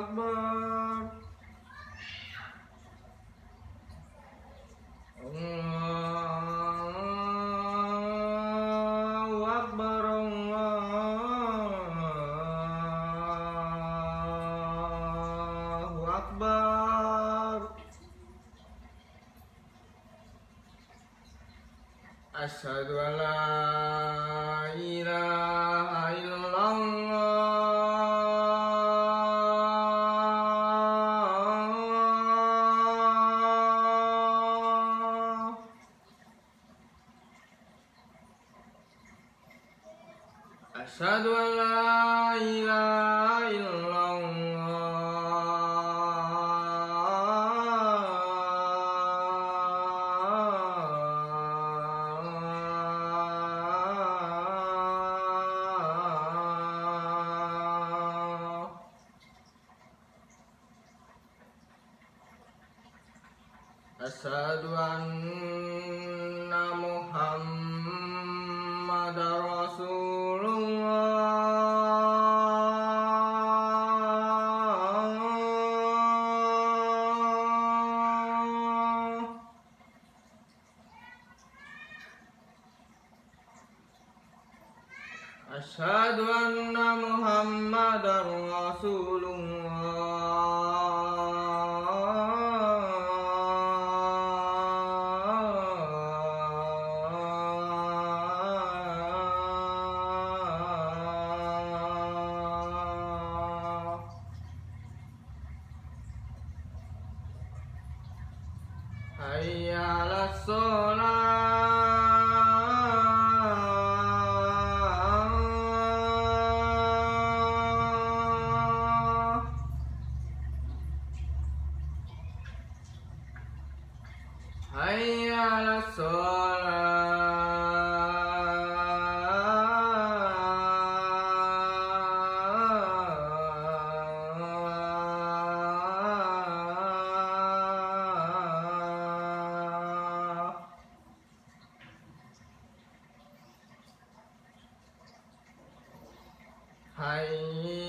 Akbar. Allahu Akbar Allahu Akbar. Asyhadu an la ilaha illallah أشهد أن لا إله إلا الله أشهد أن أشهد أن محمد رسول الله. حي على الصلاة. حي على الصلاة حي